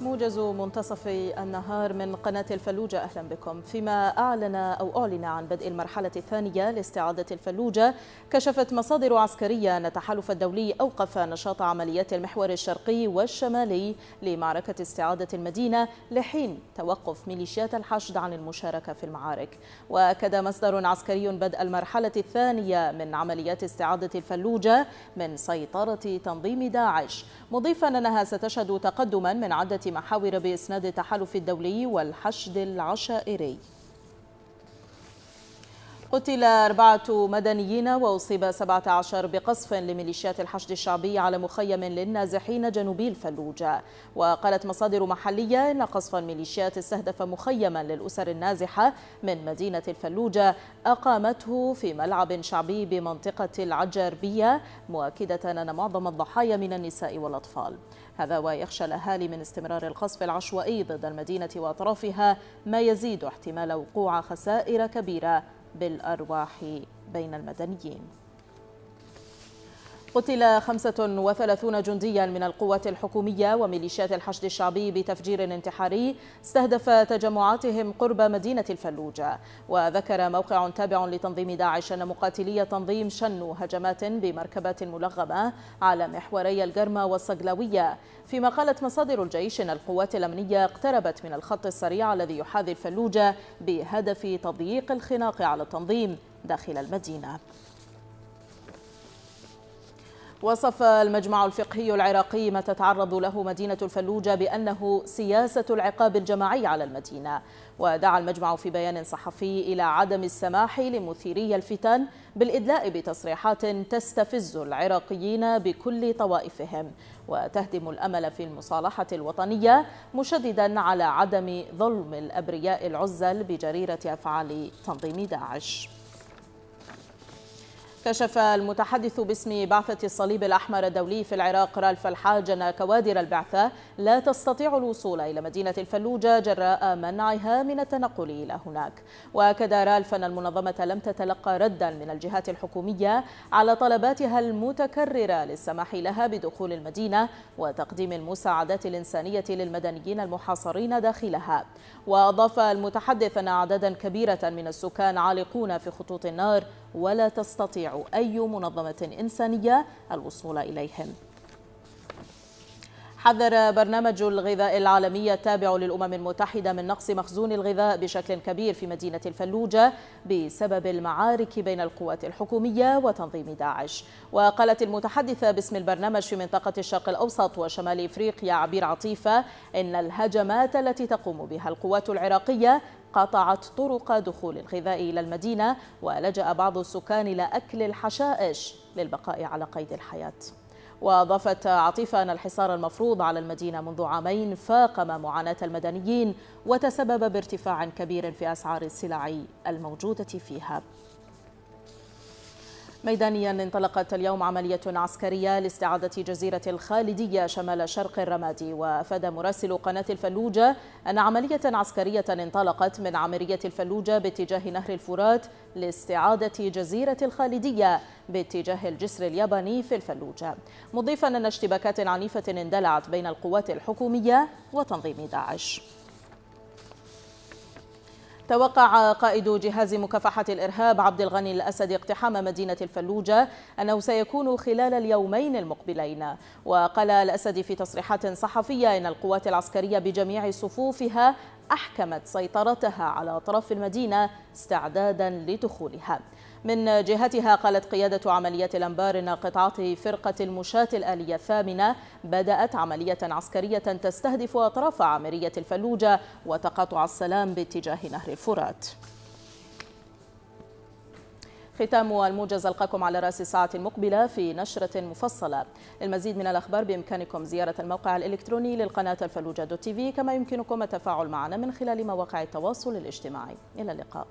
موجز منتصف النهار من قناة الفلوجة. أهلا بكم. فيما أعلن أو أعلن عن بدء المرحلة الثانية لاستعادة الفلوجة كشفت مصادر عسكرية أن التحالف الدولي أوقف نشاط عمليات المحور الشرقي والشمالي لمعركة استعادة المدينة لحين توقف ميليشيات الحشد عن المشاركة في المعارك. وأكد مصدر عسكري بدء المرحلة الثانية من عمليات استعادة الفلوجة من سيطرة تنظيم داعش مضيفا أنها ستشهد تقدما من عدة محاور بإسناد التحالف الدولي والحشد العشائري. قتل أربعة مدنيين وأصيب 17 بقصف لميليشيات الحشد الشعبي على مخيم للنازحين جنوبي الفلوجة وقالت مصادر محلية أن قصف الميليشيات استهدف مخيما للأسر النازحة من مدينة الفلوجة أقامته في ملعب شعبي بمنطقة العجربية مؤكدة أن معظم الضحايا من النساء والأطفال. هذا ويخشى الأهالي من استمرار القصف العشوائي ضد المدينة وأطرافها ما يزيد احتمال وقوع خسائر كبيرة بالأرواح بين المدنيين. قتل 35 جنديا من القوات الحكومية وميليشيات الحشد الشعبي بتفجير انتحاري استهدف تجمعاتهم قرب مدينة الفلوجة. وذكر موقع تابع لتنظيم داعش أن مقاتلي تنظيم شنوا هجمات بمركبات ملغمة على محوري الجرمة والصقلاوية فيما قالت مصادر الجيش أن القوات الأمنية اقتربت من الخط السريع الذي يحاذي الفلوجة بهدف تضييق الخناق على التنظيم داخل المدينة. وصف المجمع الفقهي العراقي ما تتعرض له مدينة الفلوجة بأنه سياسة العقاب الجماعي على المدينة. ودعا المجمع في بيان صحفي إلى عدم السماح لمثيري الفتن بالإدلاء بتصريحات تستفز العراقيين بكل طوائفهم. وتهدم الأمل في المصالحة الوطنية مشددا على عدم ظلم الأبرياء العزل بجريرة أفعال تنظيم داعش. كشف المتحدث باسم بعثة الصليب الأحمر الدولي في العراق رالف الحاج أن كوادر البعثة لا تستطيع الوصول إلى مدينة الفلوجة جراء منعها من التنقل إلى هناك. وأكد رالف أن المنظمة لم تتلقى ردا من الجهات الحكومية على طلباتها المتكررة للسماح لها بدخول المدينة وتقديم المساعدات الإنسانية للمدنيين المحاصرين داخلها. وأضاف المتحدث أن أعدادا كبيرة من السكان عالقون في خطوط النار ولا تستطيع أي منظمة إنسانية الوصول إليهم. حذر برنامج الغذاء العالمي التابع للأمم المتحدة من نقص مخزون الغذاء بشكل كبير في مدينة الفلوجة بسبب المعارك بين القوات الحكومية وتنظيم داعش. وقالت المتحدثة باسم البرنامج في منطقة الشرق الأوسط وشمال إفريقيا عبير عطيفة إن الهجمات التي تقوم بها القوات العراقية قطعت طرق دخول الغذاء إلى المدينة ولجأ بعض السكان إلى أكل الحشائش للبقاء على قيد الحياة. وأضافت عاطفة أن الحصار المفروض على المدينة منذ عامين فاقم معاناة المدنيين وتسبب بارتفاع كبير في أسعار السلع الموجودة فيها. ميدانيا انطلقت اليوم عملية عسكرية لاستعادة جزيرة الخالدية شمال شرق الرمادي وأفاد مراسل قناة الفلوجة أن عملية عسكرية انطلقت من عمرية الفلوجة باتجاه نهر الفرات لاستعادة جزيرة الخالدية باتجاه الجسر الياباني في الفلوجة. مضيفا أن اشتباكات عنيفة اندلعت بين القوات الحكومية وتنظيم داعش. توقع قائد جهاز مكافحة الإرهاب عبد الغني الأسد اقتحام مدينة الفلوجة أنه سيكون خلال اليومين المقبلين. وقال الأسد في تصريحات صحفية إن القوات العسكرية بجميع صفوفها أحكمت سيطرتها على أطراف المدينة استعدادا لدخولها. من جهتها قالت قيادة عمليات الأنبار أن قطعات فرقة المشاة الآلية الثامنة بدأت عملية عسكرية تستهدف أطراف عامرية الفلوجة وتقاطع السلام باتجاه نهر الفرات. ختام الموجز ألقاكم على رأس الساعة المقبلة في نشرة مفصلة. للمزيد من الأخبار بإمكانكم زيارة الموقع الإلكتروني للقناة الفلوجة دوت تي في كما يمكنكم التفاعل معنا من خلال مواقع التواصل الاجتماعي. إلى اللقاء.